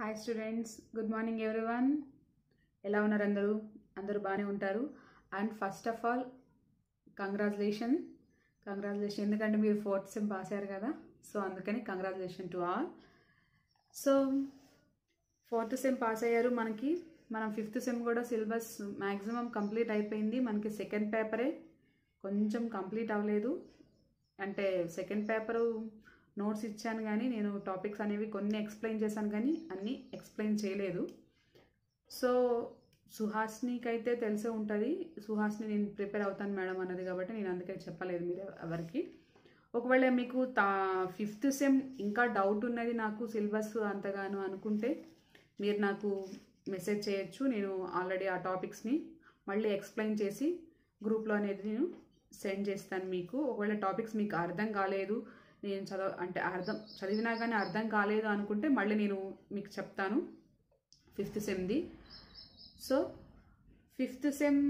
Hi students good morning everyone ఎలా ఉన్నారు అందరూ? అందరూ బాగానే ఉంటారు. And first of all congratulation congratulation ఎందుకంటే మీరు ఫోర్త్ సెమ్ పాస్ అయ్యారు కదా సో అందుకని congratulation to all so fourth sem pass అయ్యారు మనకి. మనం ఫిఫ్త్ సెమ్ కూడా సిలబస్ మ్యాక్సిమం కంప్లీట్ అయిపోయింది. మనకి సెకండ్ పేపరే కొంచెం కంప్లీట్ అవ్వలేదు. అంటే సెకండ్ పేపరు నోట్స్ ఇచ్చాను కానీ నేను టాపిక్స్ అనేవి కొన్ని ఎక్స్ప్లెయిన్ చేశాను కానీ అన్నీ ఎక్స్ప్లెయిన్ చేయలేదు. సో సుహాస్నికి అయితే తెలిసే ఉంటుంది. సుహాస్ని నేను ప్రిపేర్ అవుతాను మేడం అన్నది కాబట్టి నేను అందుకే చెప్పలేదు మీరు ఎవరికి. ఒకవేళ మీకు తా ఫిఫ్త్ సెమ్ ఇంకా డౌట్ ఉన్నది నాకు సిలబస్ అంతగాను అనుకుంటే మీరు నాకు మెసేజ్ చేయొచ్చు. నేను ఆల్రెడీ ఆ టాపిక్స్ని మళ్ళీ ఎక్స్ప్లెయిన్ చేసి గ్రూప్లో అనేది నేను సెండ్ చేస్తాను మీకు. ఒకవేళ టాపిక్స్ మీకు అర్థం కాలేదు నేను చదవ అంటే అర్థం చదివినా కానీ అర్థం కాలేదు అనుకుంటే మళ్ళీ నేను మీకు చెప్తాను. ఫిఫ్త్ సెమ్ది. సో ఫిఫ్త్ సెమ్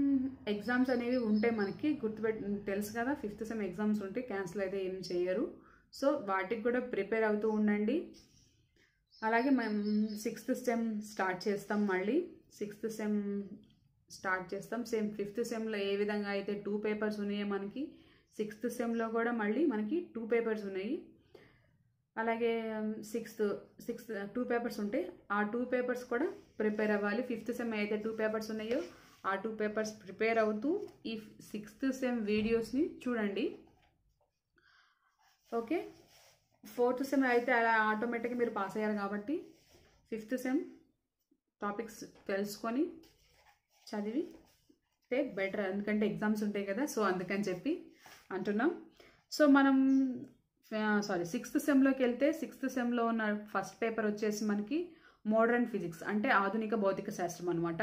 ఎగ్జామ్స్ అనేవి ఉంటాయి మనకి గుర్తుపెట్ తెలుసు కదా ఫిఫ్త్ సెమ్ ఎగ్జామ్స్ ఉంటే క్యాన్సిల్ అయితే ఏం చేయరు. సో వాటికి కూడా ప్రిపేర్ అవుతూ ఉండండి. అలాగే మేము సిక్స్త్ సెమ్ స్టార్ట్ చేస్తాం మళ్ళీ. సిక్స్త్ సెమ్ స్టార్ట్ చేస్తాం. సేమ్ ఫిఫ్త్ సెమ్లో ఏ విధంగా అయితే టూ పేపర్స్ ఉన్నాయో మనకి సిక్స్త్ సెమ్లో కూడా మళ్ళీ మనకి టూ పేపర్స్ ఉన్నాయి. అలాగే సిక్స్త్ సిక్స్త్ టూ పేపర్స్ ఉంటాయి ఆ టూ పేపర్స్ కూడా ప్రిపేర్ అవ్వాలి. ఫిఫ్త్ సెమ్ అయితే టూ పేపర్స్ ఉన్నాయో ఆ టూ పేపర్స్ ప్రిపేర్ అవుతూ ఈ సిక్స్త్ సెమ్ వీడియోస్ని చూడండి. ఓకే? ఫోర్త్ సెమ్ అయితే అలా ఆటోమేటిక్గా మీరు పాస్ అయ్యారు కాబట్టి ఫిఫ్త్ సెమ్ టాపిక్స్ తెలుసుకొని చదివితే బెటర్. ఎందుకంటే ఎగ్జామ్స్ ఉంటాయి కదా సో అందుకని చెప్పి అంటున్నాం. సో మనం సారీ సిక్స్త్ సెమ్లోకి వెళ్తే సిక్స్త్ సెమ్లో ఉన్న ఫస్ట్ పేపర్ వచ్చేసి మనకి మోడర్న్ ఫిజిక్స్ అంటే ఆధునిక భౌతిక శాస్త్రం అనమాట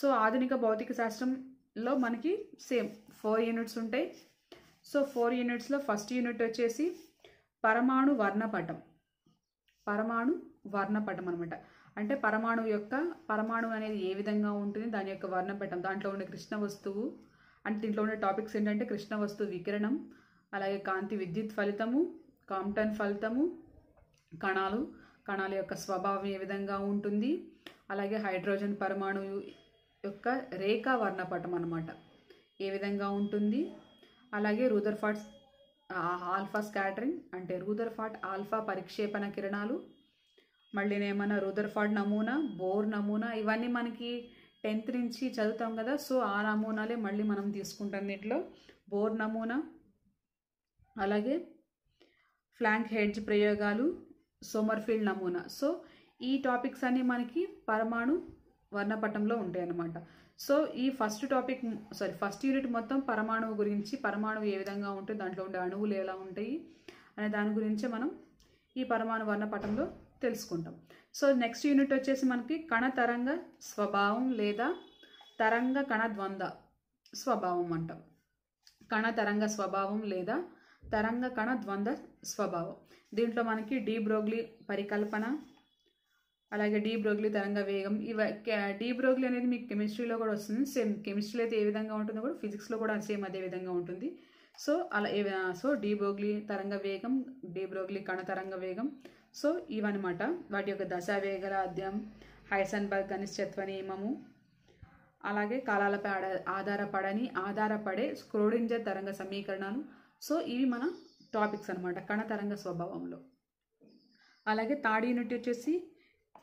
సో ఆధునిక భౌతిక శాస్త్రంలో మనకి సేమ్ ఫోర్ యూనిట్స్ ఉంటాయి. సో ఫోర్ యూనిట్స్లో ఫస్ట్ యూనిట్ వచ్చేసి పరమాణు వర్ణపటం. పరమాణు వర్ణపటం అనమాట అంటే పరమాణువు యొక్క పరమాణువు అనేది ఏ విధంగా ఉంటుంది దాని యొక్క వర్ణపటం దాంట్లో ఉండే కృష్ణ వస్తువు అంటే దీంట్లో ఉండే టాపిక్స్ ఏంటంటే కృష్ణ వస్తు వికిరణం అలాగే కాంతి విద్యుత్ ఫలితము కాంప్టన్ ఫలితము కణాలు కణాల యొక్క స్వభావం ఏ విధంగా ఉంటుంది అలాగే హైడ్రోజన్ పరమాణువు యొక్క రేఖా వర్ణపటం అనమాట ఏ విధంగా ఉంటుంది అలాగే రూదర్ఫాట్ ఆల్ఫా స్కాటరింగ్ అంటే రూదర్ఫాట్ ఆల్ఫా పరిక్షేపణ కిరణాలు మళ్ళీ మళ్ళీనేమన్నా రూదర్ఫాట్ నమూనా బోర్ నమూనా ఇవన్నీ మనకి టెన్త్ నుంచి చదువుతాం కదా సో ఆ నమూనాలే మళ్ళీ మనం తీసుకుంటాం దీంట్లో. బోర్ నమూనా అలాగే ఫ్లాంక్ హెడ్జ్ ప్రయోగాలు సోమర్ఫీల్డ్ నమూనా. సో ఈ టాపిక్స్ అన్నీ మనకి పరమాణు వర్ణపటంలో ఉంటాయి అన్నమాట సో ఈ first topic sorry first unit మొత్తం పరమాణువు గురించి పరమాణువు ఏ విధంగా ఉంటుంది దాంట్లో ఉండే అణువులు ఎలా ఉంటాయి అనే దాని గురించే మనం ఈ పరమాణు వర్ణపటంలో తెలుసుకుంటాం. సో నెక్స్ట్ యూనిట్ వచ్చేసి మనకి కణ తరంగ స్వభావం లేదా తరంగ కణ ద్వంద్వ స్వభావం అంటాం. కణ తరంగ స్వభావం లేదా తరంగ కణ ద్వంద్వ స్వభావం. దీంట్లో మనకి డీ బ్రోగ్లీ పరికల్పన అలాగే డీ బ్రోగ్లీ తరంగ వేగం ఇవ డీ బ్రోగ్లీ అనేది మీకు కెమిస్ట్రీలో కూడా వస్తుంది. సేమ్ కెమిస్ట్రీలో అయితే ఏ విధంగా ఉంటుందో కూడా ఫిజిక్స్లో కూడా సేమ్ అదే విధంగా ఉంటుంది. సో అలా సో డీ బ్రోగ్లీ తరంగ వేగం డీ బ్రోగ్లీ కణ తరంగ వేగం సో ఇవన్నమాట. వాటి యొక్క దశా వేగల అధ్యయం హైసన్బర్గ్ అనిశ్చత్వ నియమము అలాగే కాలాలపై ఆధారపడని ఆధారపడే స్క్రోడింజర్ తరంగ సమీకరణాలు. సో ఇవి మన టాపిక్స్ అనమాట కణ తరంగ స్వభావంలో. అలాగే థర్డ్ యూనిట్ వచ్చేసి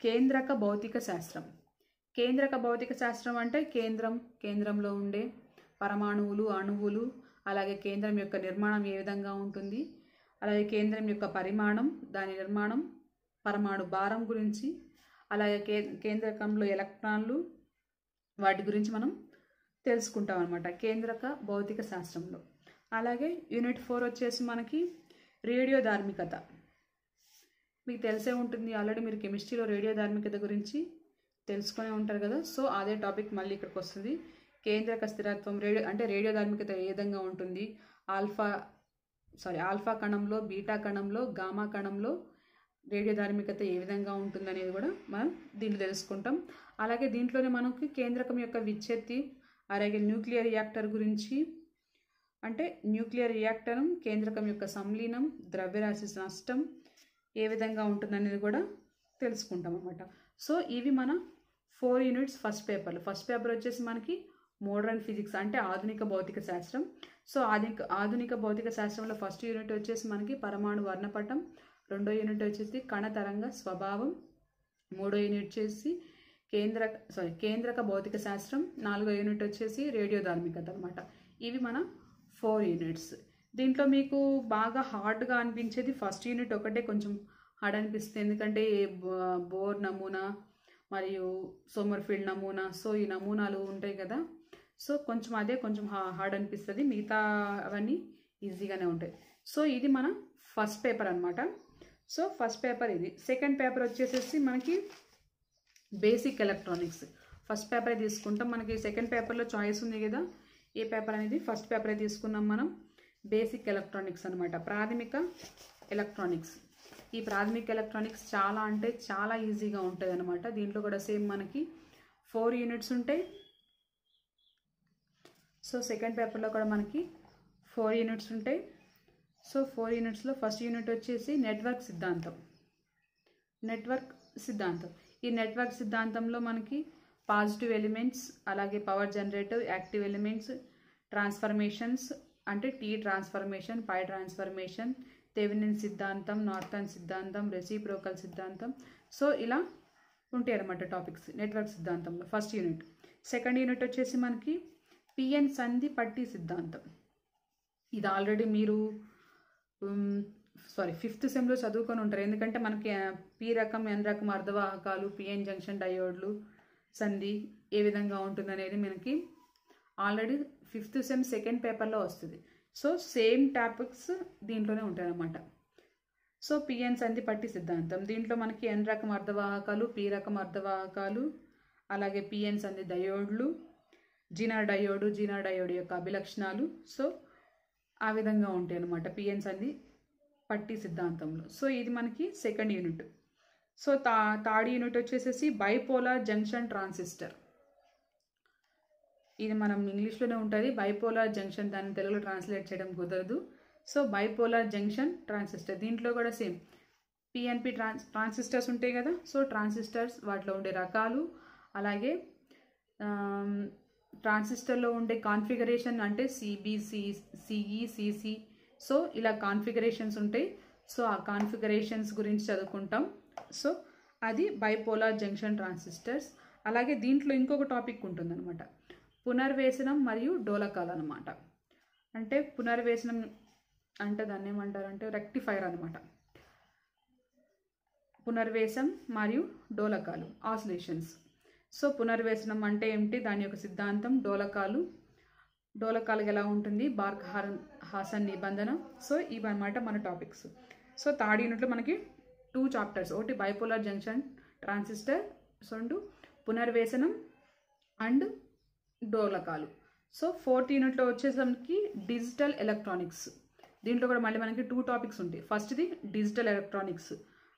కేంద్రక భౌతిక శాస్త్రం. కేంద్రక భౌతిక శాస్త్రం అంటే కేంద్రం కేంద్రంలో ఉండే పరమాణువులు అణువులు అలాగే కేంద్రం యొక్క నిర్మాణం ఏ విధంగా ఉంటుంది అలాగే కేంద్రం యొక్క పరిమాణం దాని నిర్మాణం పరమాణు భారం గురించి అలాగే కే కేంద్రకంలో ఎలక్ట్రాన్లు వాటి గురించి మనం తెలుసుకుంటాం అనమాట కేంద్రక భౌతిక శాస్త్రంలో. అలాగే యూనిట్ ఫోర్ వచ్చేసి మనకి రేడియో ధార్మికత. మీకు తెలిసే ఉంటుంది ఆల్రెడీ మీరు కెమిస్ట్రీలో రేడియో ధార్మికత గురించి తెలుసుకునే ఉంటారు కదా సో అదే టాపిక్ మళ్ళీ ఇక్కడికి వస్తుంది. కేంద్రక స్థిరత్వం రేడియో అంటే రేడియో ధార్మికత ఏ విధంగా ఉంటుంది ఆల్ఫా సారీ ఆల్ఫా కణంలో బీటా కణంలో గామా కణంలో రేడియో ధార్మికత ఏ విధంగా ఉంటుంది అనేది కూడా మనం దీంట్లో తెలుసుకుంటాం. అలాగే దీంట్లోనే మనకి కేంద్రకం యొక్క విచ్ఛత్తి అలాగే న్యూక్లియర్ రియాక్టర్ గురించి అంటే న్యూక్లియర్ రియాక్టర్ కేంద్రకం యొక్క సంలీనం ద్రవ్యరాశి నష్టం ఏ విధంగా ఉంటుందనేది కూడా తెలుసుకుంటాం అనమాట సో ఇవి మన ఫోర్ యూనిట్స్ ఫస్ట్ పేపర్లు. ఫస్ట్ పేపర్ వచ్చేసి మనకి మోడర్న్ ఫిజిక్స్ అంటే ఆధునిక భౌతిక శాస్త్రం. సో ఆధునిక ఆధునిక భౌతిక శాస్త్రంలో ఫస్ట్ యూనిట్ వచ్చేసి మనకి పరమాణు వర్ణపటం. రెండో యూనిట్ వచ్చేసి కణతరంగ స్వభావం. మూడో యూనిట్ వచ్చేసి కేంద్ర సారీ కేంద్రక భౌతిక శాస్త్రం. నాలుగో యూనిట్ వచ్చేసి రేడియో ధార్మికత అనమాట ఇవి మన ఫోర్ యూనిట్స్. దీంట్లో మీకు బాగా హార్డ్గా అనిపించేది ఫస్ట్ యూనిట్ ఒకటే కొంచెం హార్డ్ అనిపిస్తుంది. ఎందుకంటే బోర్ నమూనా మరియు సోమర్ఫీల్డ్ నమూనా సో ఈ నమూనాలు ఉంటాయి కదా. సో కొంచెం అదే కొంచెం హార్డ్ అనిపిస్తుంది. మిగతా అవన్నీ ఈజీగానే ఉంటాయి. సో ఇది మన ఫస్ట్ పేపర్ అనమాట సో ఫస్ట్ పేపర్ ఇది. సెకండ్ పేపర్ వచ్చేసేసి మనకి బేసిక్ ఎలక్ట్రానిక్స్. ఫస్ట్ పేపరే తీసుకుంటాం. మనకి సెకండ్ పేపర్లో చాయిస్ ఉంది కదా. ఏ పేపర్ అనేది ఫస్ట్ పేపరే తీసుకున్నాం మనం. బేసిక్ ఎలక్ట్రానిక్స్ అనమాట ప్రాథమిక ఎలక్ట్రానిక్స్. ఈ ప్రాథమిక ఎలక్ట్రానిక్స్ చాలా అంటే చాలా ఈజీగా ఉంటుంది అనమాట దీంట్లో కూడా సేమ్ మనకి ఫోర్ యూనిట్స్ ఉంటాయి. సో సెకండ్ పేపర్లో కూడా మనకి ఫోర్ యూనిట్స్ ఉంటాయి. సో ఫోర్ యూనిట్స్లో ఫస్ట్ యూనిట్ వచ్చేసి నెట్వర్క్ సిద్ధాంతం. నెట్వర్క్ సిద్ధాంతం. ఈ నెట్వర్క్ సిద్ధాంతంలో మనకి పాజిటివ్ ఎలిమెంట్స్ అలాగే power generative active elements transformations అంటే T transformation pi transformation Thevenin సిద్ధాంతం నార్థన్ సిద్ధాంతం రెసిప్రోకల్ సిద్ధాంతం. సో ఇలా ఉంటాయి అన్నమాట టాపిక్స్ నెట్వర్క్ సిద్ధాంతంలో ఫస్ట్ యూనిట్ సెకండ్ యూనిట్ వచ్చేసి మనకి పిఎన్ సంధి పట్టి సిద్ధాంతం. ఇది ఆల్రెడీ మీరు సారీ ఫిఫ్త్ సెమ్లో చదువుకొని ఉంటారు. ఎందుకంటే మనకి పి రకం ఎన్ రకం అర్ధవాహకాలు పిఎన్ జంక్షన్ డయోడ్లు సంధి ఏ విధంగా ఉంటుంది అనేది మనకి ఆల్రెడీ ఫిఫ్త్ సెమ్ సెకండ్ పేపర్లో వస్తుంది. సో సేమ్ టాపిక్స్ దీంట్లోనే ఉంటాయి అన్నమాట సో పిఎన్ సంధి పట్టి సిద్ధాంతం. దీంట్లో మనకి ఎన్ రకం అర్ధవాహకాలు పి రకం అర్ధవాహకాలు అలాగే పిఎన్ సంధి డయోడ్లు జీనా జీనాడయోడు జీనా యొక్క అభిలక్షణాలు. సో ఆ విధంగా ఉంటాయి అన్నమాట పిఎన్ సంధి పట్టి సిద్ధాంతంలో. సో ఇది మనకి సెకండ్ యూనిట్. సో తా థర్డ్ యూనిట్ వచ్చేసేసి బైపోలార్ జంక్షన్ ట్రాన్సిస్టర్. ఇది మనం ఇంగ్లీష్లోనే ఉంటుంది. బైపోలార్ జంక్షన్ దాన్ని తెలుగులో ట్రాన్స్లేట్ చేయడం కుదరదు. So bipolar junction transistor. దీంట్లో కూడా సేమ్. పిఎన్పి ట్రాన్స్ ట్రాన్సిస్టర్స్ ఉంటాయి కదా. సో ట్రాన్సిస్టర్స్ వాటిలో ఉండే రకాలు. అలాగే ట్రాన్సిస్టర్లో ఉండే కాన్ఫిగరేషన్ అంటే సిబిసి సిఈ సిసి సో ఇలా కాన్ఫిగరేషన్స్ ఉంటాయి. సో ఆ కాన్ఫిగరేషన్స్ గురించి చదువుకుంటాం. సో అది బైపోలార్ జంక్షన్ ట్రాన్సిస్టర్స్ అలాగే దీంట్లో ఇంకొక టాపిక్ ఉంటుందన్నమాట. పునర్వేసనం మరియు డోలకాలు అనమాట అంటే పునర్వేసనం అంటే దాన్ని ఏమంటారంటే రెక్టిఫైర్ అనమాట పునర్వేశం మరియు డోలకాలు ఆసిలేషన్స్ సో పునర్వేసనం అంటే ఏమిటి? దాని యొక్క సిద్ధాంతం డోలకాలు. డోలకాలు ఎలా ఉంటుంది? బార్క్ హారన్ హాసన్ నిబంధన. సో ఇవన్నమాట మన టాపిక్స్. సో థర్డ్ యూనిట్లో మనకి టూ చాప్టర్స్. ఒకటి బైపోలార్ జంక్షన్ ట్రాన్సిస్టర్ రెండు పునర్వేసనం అండ్ డోలకాలు. సో ఫోర్త్ యూనిట్లో వచ్చేసరికి డిజిటల్ ఎలక్ట్రానిక్స్. దీంట్లో కూడా మళ్ళీ మనకి టూ టాపిక్స్ ఉంటాయి. ఫస్ట్ది డిజిటల్ ఎలక్ట్రానిక్స్.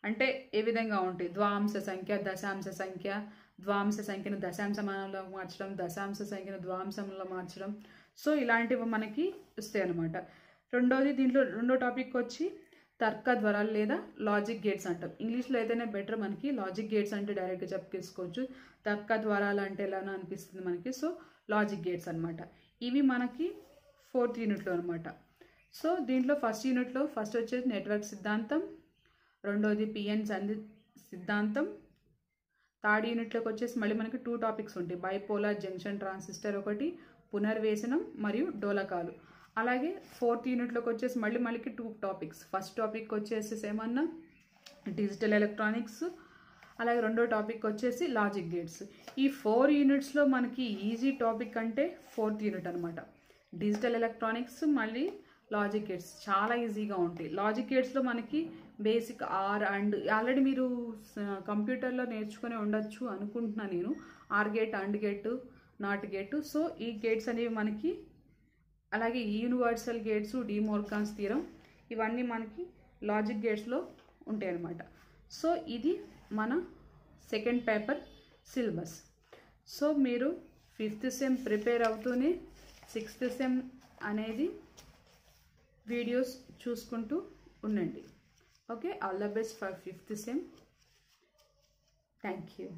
అంటే ఏ విధంగా ఉంటాయి? ద్వాంశ సంఖ్య దశాంశ సంఖ్య ద్వాంశ సంఖ్యను దశాంశమానంలో మార్చడం దశాంశ సంఖ్యను ద్వాంశంలో మార్చడం. సో ఇలాంటివి మనకి వస్తాయి అన్నమాట. రెండోది దీంట్లో రెండో టాపిక్ వచ్చి తర్క ద్వారాలు లేదా లాజిక్ గేట్స్ అంటాం. ఇంగ్లీష్లో అయితేనే బెటర్ మనకి లాజిక్ గేట్స్ అంటే డైరెక్ట్గా చెప్పేసుకోవచ్చు. తర్క ద్వారాలు అంటే ఎలానో అనిపిస్తుంది మనకి. సో లాజిక్ గేట్స్ అనమాట ఇవి మనకి ఫోర్త్ యూనిట్లో అనమాట సో దీంట్లో ఫస్ట్ యూనిట్లో ఫస్ట్ వచ్చేసి నెట్వర్క్ సిద్ధాంతం రెండోది పిఎన్ సంధి సిద్ధాంతం. థర్డ్ యూనిట్లోకి వచ్చేసి మళ్ళీ మనకి టూ టాపిక్స్ ఉంటాయి. బైపోలార్ జంక్షన్ ట్రాన్సిస్టర్ ఒకటి పునర్వేసనం మరియు డోలకాలు. అలాగే ఫోర్త్ యూనిట్లోకి వచ్చేసి మళ్ళీ మనకి టూ టాపిక్స్ ఫస్ట్ టాపిక్ వచ్చేసి ఏమన్నా? డిజిటల్ ఎలక్ట్రానిక్స్ అలాగే రెండో టాపిక్ వచ్చేసి లాజిక్ గేట్స్ ఈ ఫోర్ యూనిట్స్లో మనకి ఈజీ టాపిక్ అంటే ఫోర్త్ యూనిట్ అనమాట డిజిటల్ ఎలక్ట్రానిక్స్ మళ్ళీ లాజిక్ గేట్స్ చాలా ఈజీగా ఉంటాయి. లాజిక్ గేట్స్లో మనకి బేసిక్ ఆర్ అండ్ ఆల్రెడీ మీరు కంప్యూటర్లో నేర్చుకుని ఉండొచ్చు అనుకుంటున్నా నేను. OR gate AND gate NOT gate. So ఈ గేట్స్ అనేవి మనకి అలాగే యూనివర్సల్ గేట్స్ డిమోర్కాన్స్ తీరం ఇవన్నీ మనకి లాజిక్ గేట్స్లో ఉంటాయి అన్నమాట. సో ఇది మన సెకండ్ పేపర్ సిలబస్. సో మీరు ఫిఫ్త్ సెమ్ ప్రిపేర్ అవుతూనే సిక్స్త్ సెమ్ అనేది వీడియోస్ చూసుకుంటూ ఉండండి. okay all the best for fifth sim. thank you